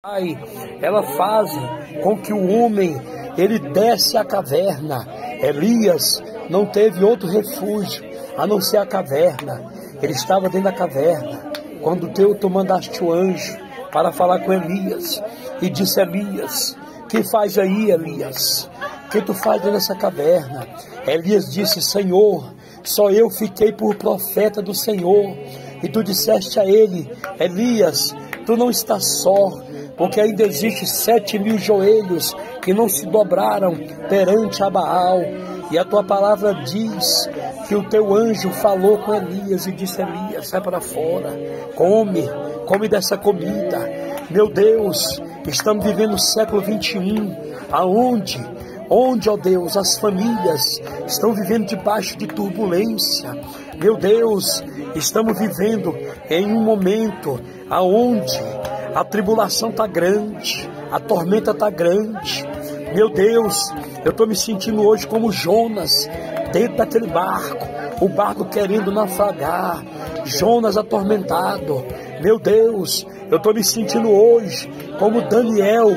Pai, ela fazem com que o homem ele desce a caverna. Elias não teve outro refúgio a não ser a caverna. Ele estava dentro da caverna quando teu tu mandaste o anjo para falar com Elias e disse Elias, que faz aí, Elias? que tu faz nessa caverna? Elias disse, Senhor, só eu fiquei por profeta do Senhor. E tu disseste a ele, Elias, tu não estás só, porque ainda existe sete mil joelhos que não se dobraram perante a Baal. E a tua palavra diz que o teu anjo falou com Elias e disse: Elias, sai para fora, come, come dessa comida. Meu Deus, estamos vivendo o século 21, aonde onde, ó Deus, as famílias estão vivendo debaixo de turbulência. Meu Deus, estamos vivendo em um momento aonde a tribulação está grande, a tormenta está grande. Meu Deus, eu estou me sentindo hoje como Jonas, dentro daquele barco, o barco querendo naufragar, Jonas atormentado. Meu Deus, eu estou me sentindo hoje como Daniel,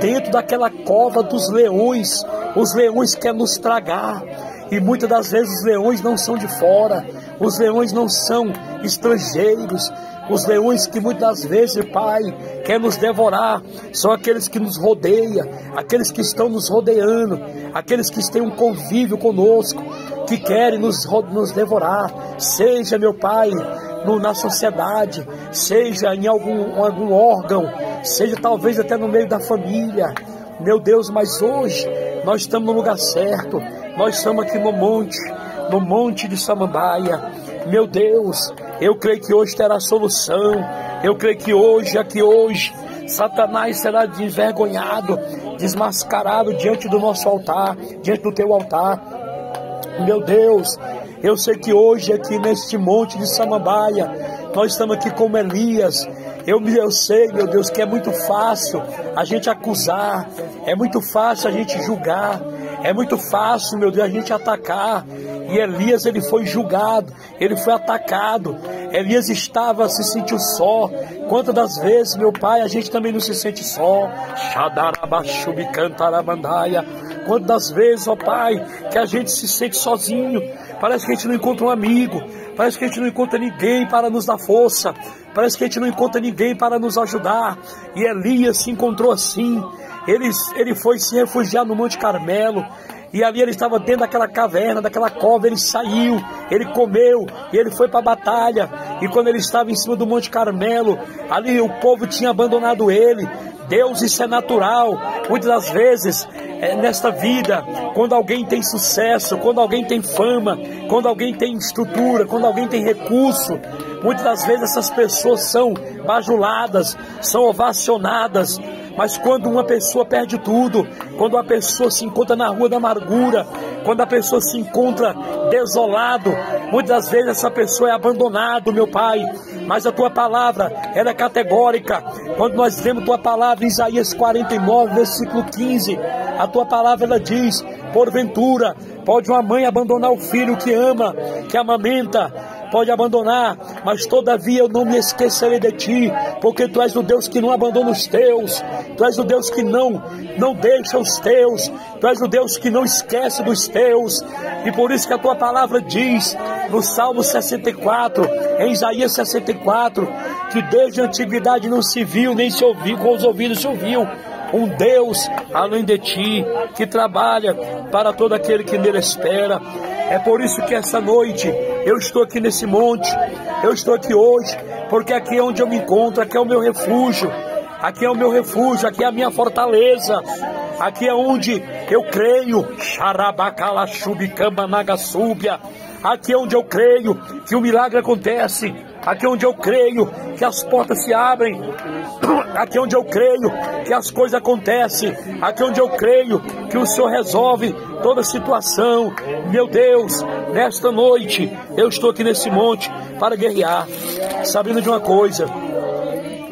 dentro daquela cova dos leões. Os leões querem nos tragar. E muitas das vezes os leões não são de fora, os leões não são estrangeiros, os leões que muitas vezes, Pai, quer nos devorar, são aqueles que nos rodeiam, aqueles que estão nos rodeando, aqueles que têm um convívio conosco, que querem nos, nos devorar. Seja, meu Pai, no, na sociedade, seja em algum, algum órgão, seja talvez até no meio da família. Meu Deus, mas hoje nós estamos no lugar certo, nós estamos aqui no monte, no monte de Samambaia. Meu Deus, eu creio que hoje terá solução. Eu creio que hoje, aqui hoje, Satanás será envergonhado, desmascarado diante do nosso altar, diante do teu altar. Meu Deus, eu sei que hoje aqui neste monte de Samambaia, nós estamos aqui como Elias. Eu, eu sei, meu Deus, que é muito fácil a gente acusar, é muito fácil a gente julgar, é muito fácil, meu Deus, a gente atacar. E Elias, ele foi julgado, ele foi atacado. Elias estava, se sentiu só. Quantas das vezes, meu pai, a gente também não se sente só. Quantas das vezes, ó pai, que a gente se sente sozinho. Parece que a gente não encontra um amigo. Parece que a gente não encontra ninguém para nos dar força. Parece que a gente não encontra ninguém para nos ajudar. E Elias se encontrou assim. Ele, ele foi se refugiar no Monte Carmelo. E ali ele estava dentro daquela caverna, daquela cova, ele saiu, ele comeu, e ele foi para a batalha. E quando ele estava em cima do Monte Carmelo, ali o povo tinha abandonado ele. Deus, isso é natural. Muitas das vezes, é, nesta vida, quando alguém tem sucesso, quando alguém tem fama, quando alguém tem estrutura, quando alguém tem recurso, muitas das vezes essas pessoas são bajuladas, são ovacionadas, mas quando uma pessoa perde tudo, quando uma pessoa se encontra na rua da amargura, quando a pessoa se encontra desolado, muitas vezes essa pessoa é abandonada, meu Pai. Mas a tua palavra, ela é categórica. Quando nós vemos tua palavra em Isaías 49, versículo 15, a tua palavra ela diz: Porventura, pode uma mãe abandonar o filho que ama, que amamenta, pode abandonar, mas todavia eu não me esquecerei de ti, porque tu és o Deus que não abandona os teus, tu és o Deus que não não deixa os teus, tu és o Deus que não esquece dos teus, e por isso que a tua palavra diz no Salmo 64, em Isaías 64, que desde a antiguidade não se viu, nem se ouviu, com os ouvidos se ouviu, um Deus além de ti, que trabalha para todo aquele que nele espera. É por isso que essa noite eu estou aqui nesse monte, eu estou aqui hoje, porque aqui é onde eu me encontro, aqui é o meu refúgio, aqui é o meu refúgio, aqui é a minha fortaleza, aqui é onde eu creio, aqui é onde eu creio que o milagre acontece, aqui é onde eu creio que as portas se abrem, aqui é onde eu creio que as coisas acontecem, aqui é onde eu creio que o Senhor resolve toda situação. Meu Deus, nesta noite eu estou aqui nesse monte para guerrear, sabendo de uma coisa,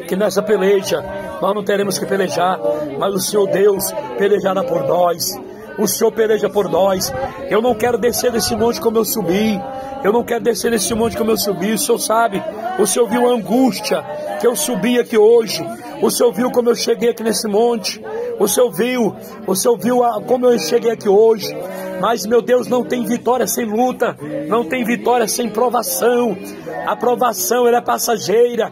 que nessa peleja nós não teremos que pelejar, mas o Senhor Deus pelejará por nós. O Senhor peleja por nós. Eu não quero descer desse monte como eu subi. Eu não quero descer desse monte como eu subi. O Senhor sabe. O Senhor viu a angústia que eu subi aqui hoje. O Senhor viu como eu cheguei aqui nesse monte. O Senhor viu, o Senhor viu a, como eu cheguei aqui hoje. Mas, meu Deus, não tem vitória sem luta, não tem vitória sem provação. A provação é passageira.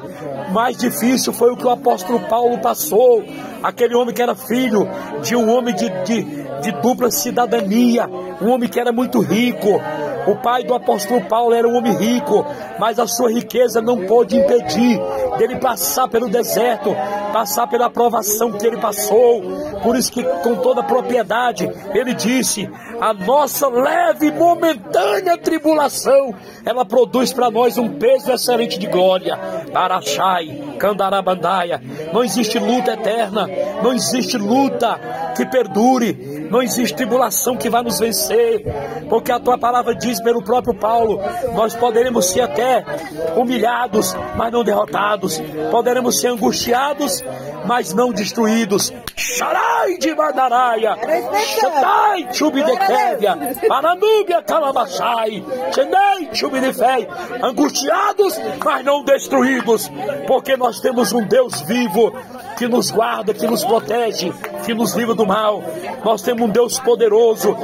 Mais difícil foi o que o apóstolo Paulo passou. Aquele homem que era filho de um homem de, de, de dupla cidadania, um homem que era muito rico. O pai do apóstolo Paulo era um homem rico, mas a sua riqueza não pôde impedir dele passar pelo deserto, passar pela provação que ele passou. Por isso que com toda propriedade ele disse: "A nossa leve e momentânea tribulação, ela produz para nós um peso excelente de glória." Arachai, Candarabandaia. Não existe luta eterna, não existe luta que perdure, não existe tribulação que vai nos vencer, porque a tua palavra diz pelo próprio Paulo: nós poderemos ser até humilhados, mas não derrotados, poderemos ser angustiados, mas não destruídos. Xarai de Mandaraia, Xatai Chubidekévia, Paranúbia Calabachai, Xendei Chubidefei, angustiados, mas não destruídos, porque nós temos um Deus vivo que nos guarda, que nos protege, que nos livra do mal. Nós temos um Deus poderoso.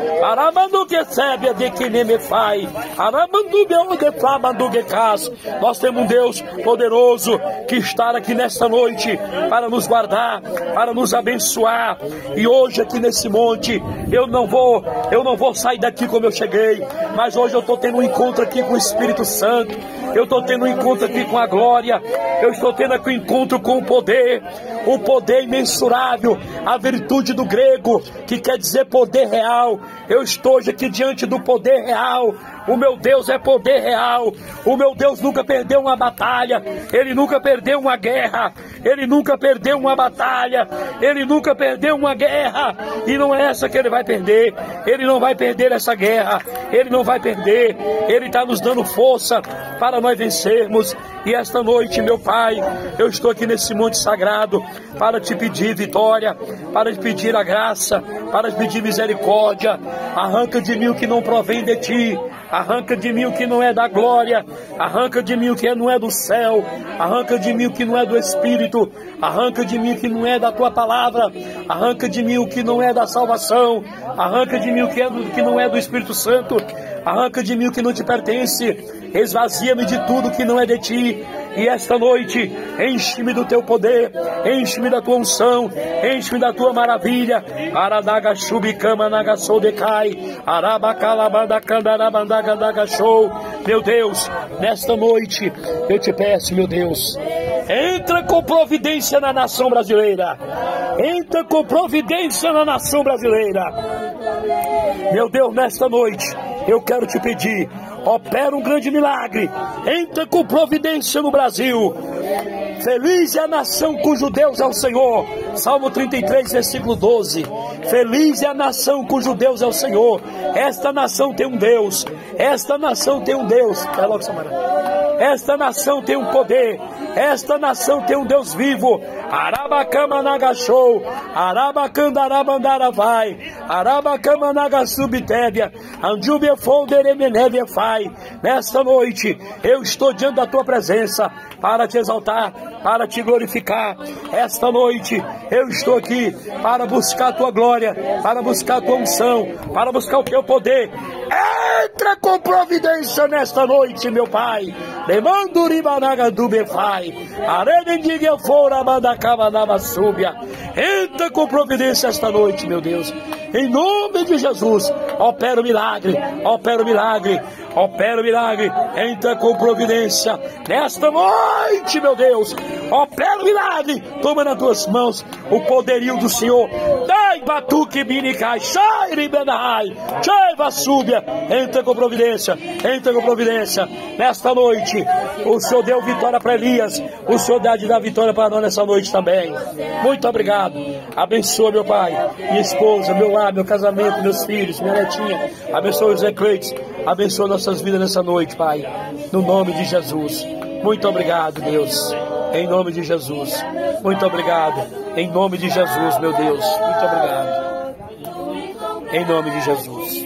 Nós temos um Deus poderoso que está aqui nesta noite para nos guardar, para nos abençoar. E hoje aqui nesse monte, eu não vou, eu não vou sair daqui como eu cheguei, mas hoje eu estou tendo um encontro aqui com o Espírito Santo. Eu estou tendo um encontro aqui com a glória. Eu estou tendo aqui um encontro com o poder o poder imensurável, a virtude do grego, que quer dizer poder real. Eu estou hoje aqui diante do poder real. O meu Deus é poder real. O meu Deus nunca perdeu uma batalha. Ele nunca perdeu uma guerra. Ele nunca perdeu uma batalha. Ele nunca perdeu uma guerra. E não é essa que ele vai perder. Ele não vai perder essa guerra. Ele não vai perder. Ele está nos dando força para nós vencermos. E esta noite, meu Pai, eu estou aqui nesse monte sagrado para te pedir vitória, para te pedir a graça, para te pedir misericórdia. Arranca de mim o que não provém de ti. Arranca de mim o que não é da glória, arranca de mim o que não é do céu, arranca de mim o que não é do Espírito, arranca de mim o que não é da tua palavra, arranca de mim o que não é da salvação, arranca de mim o que, é do, que não é do Espírito Santo, arranca de mim o que não te pertence, esvazia-me de tudo que não é de ti. E esta noite, enche-me do teu poder, enche-me da tua unção, enche-me da tua maravilha. Aradaga chubicama nagasou decai, arabacalabanda. Meu Deus, nesta noite, eu te peço, meu Deus, entra com providência na nação brasileira. Entra com providência na nação brasileira. Meu Deus, nesta noite, eu quero te pedir, opera um grande milagre, entra com providência no Brasil. Feliz é a nação cujo Deus é o Senhor. Salmo 33, versículo 12. Feliz é a nação cujo Deus é o Senhor. Esta nação tem um Deus. Esta nação tem um Deus. Esta nação tem um poder. Esta nação tem um Deus vivo. Arabacama Nagashou, Arabacandarabandara vai, Arabacama Nagasubtébia, Andjubia Folderemenevia fai. Nesta noite eu estou diante da tua presença para te exaltar, para te glorificar. Esta noite eu estou aqui para buscar a tua glória, para buscar a tua unção, para buscar o teu poder. Entra com providência nesta noite, meu Pai. Demando ribanaga do befai. Arenendiga fora mandacava na súbia. Entra com providência esta noite, meu Deus. Em nome de Jesus, opera o milagre, opera o milagre, opera o milagre. Entra com providência nesta noite, meu Deus. Opera o milagre. Toma nas tuas mãos o poderio do Senhor. Dai batuque binicai, sai ribenai, chai vassúbia. Entra com providência, entra com providência. Nesta noite, o Senhor deu vitória para Elias. O Senhor dá de dar vitória para nós nessa noite também. Muito obrigado. Abençoa, meu pai, minha esposa, meu lar, meu casamento, meus filhos, minha netinha. Abençoa os Zé Cleites. Abençoa nossas vidas nessa noite, Pai. No nome de Jesus. Muito obrigado, Deus. Em nome de Jesus. Muito obrigado. Em nome de Jesus, meu Deus. Muito obrigado. Em nome de Jesus.